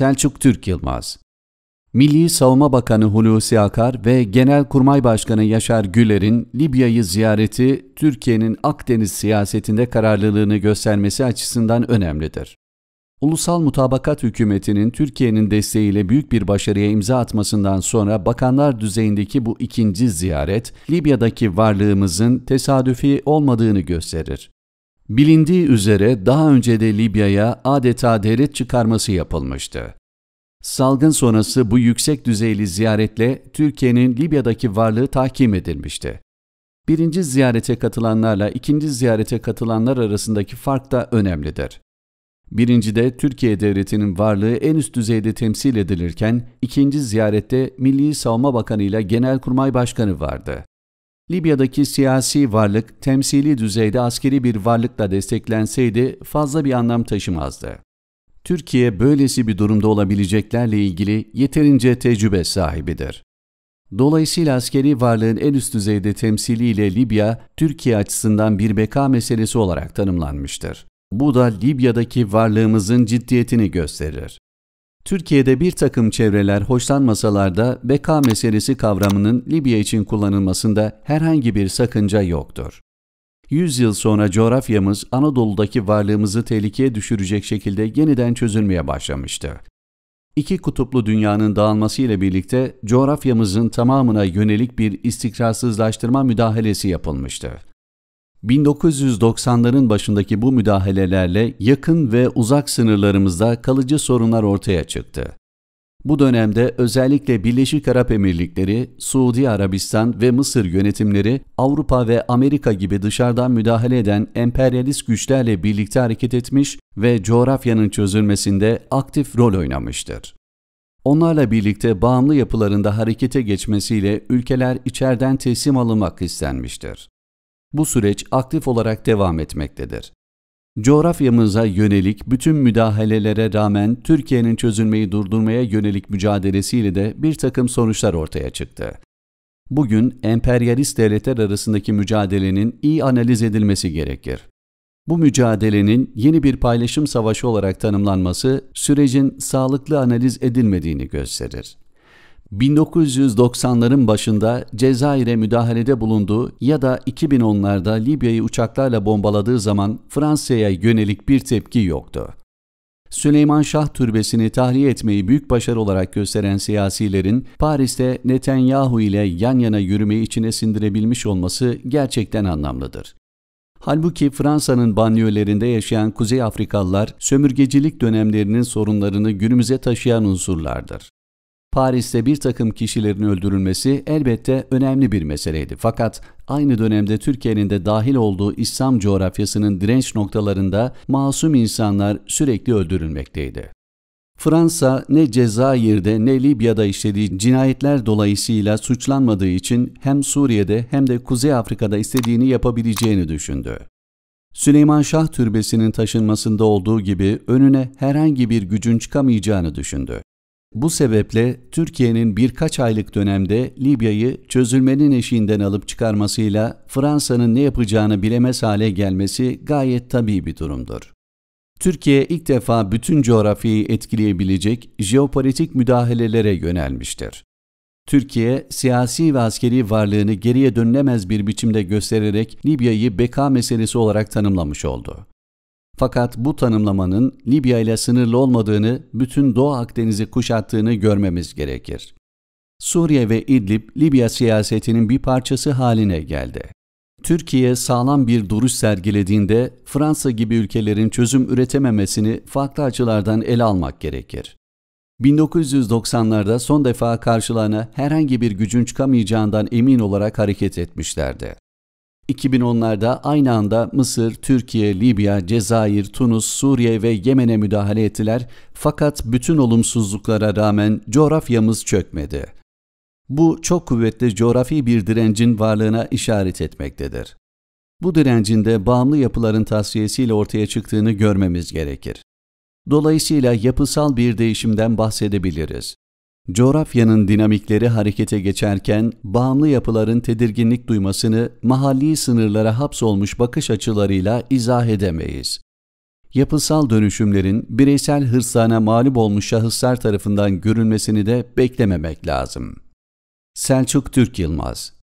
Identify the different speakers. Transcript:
Speaker 1: Selçuk Türk Yılmaz Milli Savunma Bakanı Hulusi Akar ve Genelkurmay Başkanı Yaşar Güler'in Libya'yı ziyareti Türkiye'nin Akdeniz siyasetinde kararlılığını göstermesi açısından önemlidir. Ulusal Mutabakat Hükümeti'nin Türkiye'nin desteğiyle büyük bir başarıya imza atmasından sonra bakanlar düzeyindeki bu ikinci ziyaret, Libya'daki varlığımızın tesadüfi olmadığını gösterir. Bilindiği üzere daha önce de Libya'ya adeta devlet çıkarması yapılmıştı. Salgın sonrası bu yüksek düzeyli ziyaretle Türkiye'nin Libya'daki varlığı tahkim edilmişti. Birinci ziyarete katılanlarla ikinci ziyarete katılanlar arasındaki fark da önemlidir. Birincide Türkiye Devleti'nin varlığı en üst düzeyde temsil edilirken, ikinci ziyarette Milli Savunma Bakanı ile Genelkurmay Başkanı vardı. Libya'daki siyasi varlık temsili düzeyde askeri bir varlıkla desteklenseydi fazla bir anlam taşımazdı. Türkiye böylesi bir durumda olabileceklerle ilgili yeterince tecrübe sahibidir. Dolayısıyla askeri varlığın en üst düzeyde temsiliyle Libya, Türkiye açısından bir beka meselesi olarak tanımlanmıştır. Bu da Libya'daki varlığımızın ciddiyetini gösterir. Türkiye'de bir takım çevreler hoşlanmasalar da beka meselesi kavramının Libya için kullanılmasında herhangi bir sakınca yoktur. 100 yıl sonra coğrafyamız Anadolu'daki varlığımızı tehlikeye düşürecek şekilde yeniden çözülmeye başlamıştı. İki kutuplu dünyanın dağılmasıyla birlikte coğrafyamızın tamamına yönelik bir istikrarsızlaştırma müdahalesi yapılmıştı. 1990'ların başındaki bu müdahalelerle yakın ve uzak sınırlarımızda kalıcı sorunlar ortaya çıktı. Bu dönemde özellikle Birleşik Arap Emirlikleri, Suudi Arabistan ve Mısır yönetimleri Avrupa ve Amerika gibi dışarıdan müdahale eden emperyalist güçlerle birlikte hareket etmiş ve coğrafyanın çözülmesinde aktif rol oynamıştır. Onlarla birlikte bağımlı yapılarında harekete geçmesiyle ülkeler içeriden teslim alınmak istenmiştir. Bu süreç aktif olarak devam etmektedir. Coğrafyamıza yönelik bütün müdahalelere rağmen Türkiye'nin çözülmeyi durdurmaya yönelik mücadelesiyle de bir takım sonuçlar ortaya çıktı. Bugün emperyalist devletler arasındaki mücadelenin iyi analiz edilmesi gerekir. Bu mücadelenin yeni bir paylaşım savaşı olarak tanımlanması sürecin sağlıklı analiz edilmediğini gösterir. 1990'ların başında Cezayir'e müdahalede bulunduğu ya da 2010'larda Libya'yı uçaklarla bombaladığı zaman Fransa'ya yönelik bir tepki yoktu. Süleyman Şah Türbesi'ni tahliye etmeyi büyük başarı olarak gösteren siyasilerin Paris'te Netanyahu ile yan yana yürümeyi içine sindirebilmiş olması gerçekten anlamlıdır. Halbuki Fransa'nın banliyölerinde yaşayan Kuzey Afrikalılar sömürgecilik dönemlerinin sorunlarını günümüze taşıyan unsurlardır. Paris'te bir takım kişilerin öldürülmesi elbette önemli bir meseleydi. Fakat aynı dönemde Türkiye'nin de dahil olduğu İslam coğrafyasının direnç noktalarında masum insanlar sürekli öldürülmekteydi. Fransa ne Cezayir'de ne Libya'da işlediği cinayetler dolayısıyla suçlanmadığı için hem Suriye'de hem de Kuzey Afrika'da istediğini yapabileceğini düşündü. Süleyman Şah Türbesi'nin taşınmasında olduğu gibi önüne herhangi bir gücün çıkamayacağını düşündü. Bu sebeple Türkiye'nin birkaç aylık dönemde Libya'yı çözülmenin eşiğinden alıp çıkarmasıyla Fransa'nın ne yapacağını bilemez hale gelmesi gayet tabii bir durumdur. Türkiye ilk defa bütün coğrafyayı etkileyebilecek jeopolitik müdahalelere yönelmiştir. Türkiye, siyasi ve askeri varlığını geriye dönülemez bir biçimde göstererek Libya'yı beka meselesi olarak tanımlamış oldu. Fakat bu tanımlamanın Libya ile sınırlı olmadığını, bütün Doğu Akdeniz'i kuşattığını görmemiz gerekir. Suriye ve İdlib, Libya siyasetinin bir parçası haline geldi. Türkiye sağlam bir duruş sergilediğinde Fransa gibi ülkelerin çözüm üretememesini farklı açılardan ele almak gerekir. 1990'larda son defa karşılarına herhangi bir gücün çıkamayacağından emin olarak hareket etmişlerdi. 2010'larda aynı anda Mısır, Türkiye, Libya, Cezayir, Tunus, Suriye ve Yemen'e müdahale ettiler fakat bütün olumsuzluklara rağmen coğrafyamız çökmedi. Bu çok kuvvetli coğrafi bir direncin varlığına işaret etmektedir. Bu direncin de bağımlı yapıların tasfiyesiyle ortaya çıktığını görmemiz gerekir. Dolayısıyla yapısal bir değişimden bahsedebiliriz. Coğrafyanın dinamikleri harekete geçerken bağımlı yapıların tedirginlik duymasını mahalli sınırlara hapsolmuş bakış açılarıyla izah edemeyiz. Yapısal dönüşümlerin bireysel hırslarına mağlup olmuş şahıslar tarafından görülmesini de beklememek lazım. Selçuk Türk Yılmaz